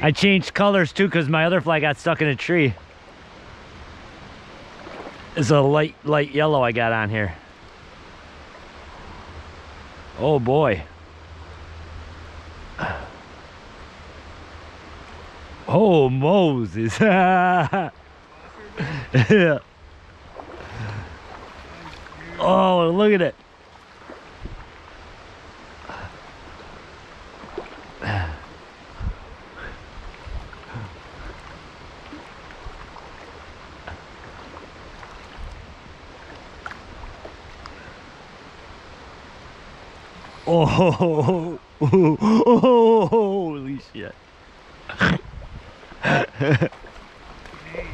I changed colors too because my other fly got stuck in a tree. It's a light, light yellow I got on here. Oh boy. Oh Moses. yeah. Oh, look at it. Oh, oh, holy shit. Hey,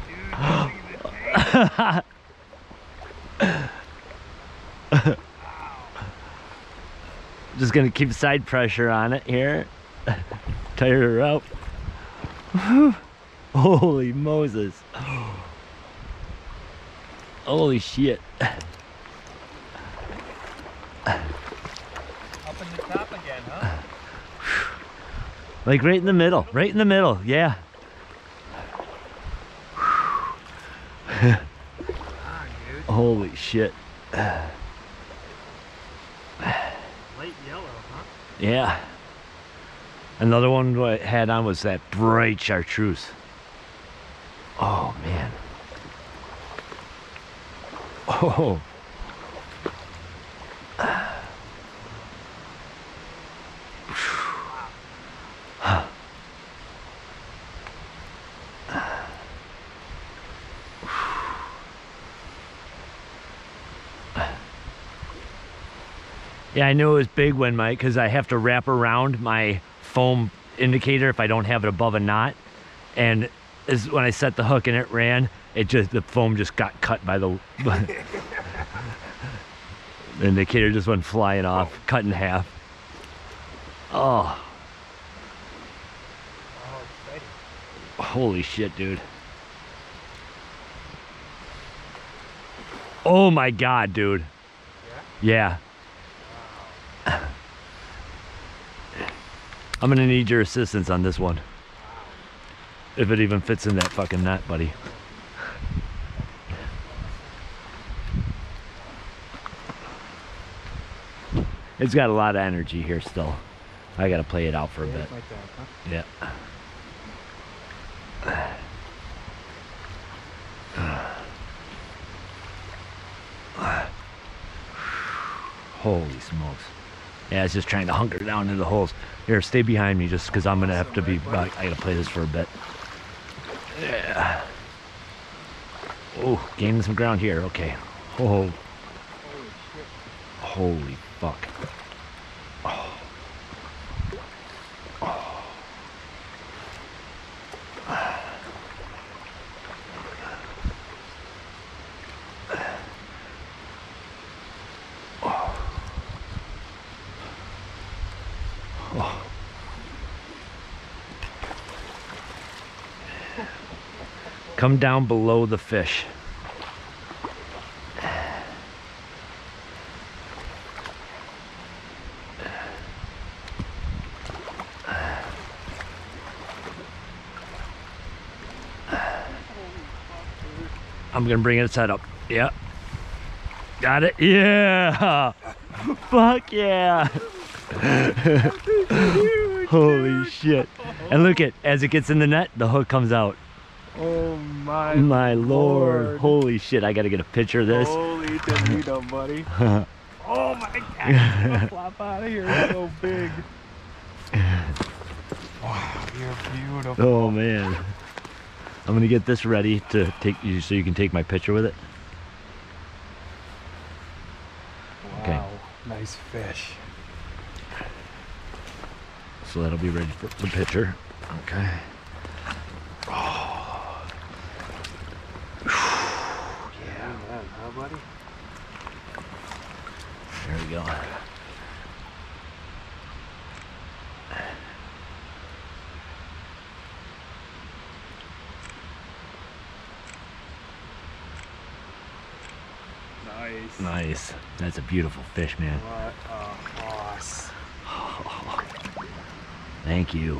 dude. Just gonna keep side pressure on it here. Tire her out. Holy Moses. Holy shit. Up in the top again, huh? Like right in the middle, right in the middle, yeah. On. Holy shit. Light yellow, huh? Yeah. Another one I had on was that bright chartreuse. Oh man. Oh. Yeah, I knew it was big when my because I have to wrap around my foam indicator if I don't have it above a knot, and is when I set the hook and it ran, it just the foam just got cut by the the indicator just went flying off, oh. cut in half. Oh, Oh, holy shit, dude! Oh my god, dude! Yeah. I'm gonna need your assistance on this one. If it even fits in that fucking net, buddy. It's got a lot of energy here still. I gotta play it out for a bit. Like that, huh? Yeah. Holy smokes. Yeah, it's just trying to hunker down into the holes. Here, stay behind me just because I'm going to have to be, I got to play this for a bit. Yeah. Oh, gaining some ground here. Okay. Oh, Holy shit. holy fuck. Come down below the fish. I'm gonna bring it side up. Yeah. Got it? Yeah. Fuck yeah. Holy shit. And look at as it gets in the net, the hook comes out. Oh my, My lord. Lord. Holy shit. I gotta get a picture of this. Holy Toledo, buddy. oh my god, flop out of here. It's so big. Wow, you're beautiful. Oh man. I'm gonna get this ready to take you so you can take my picture with it. okay. Wow, nice fish. So that'll be ready for the picture. Okay. Yeah, man, huh, buddy? There we go. Nice. Nice. That's a beautiful fish, man. What a boss. Thank you.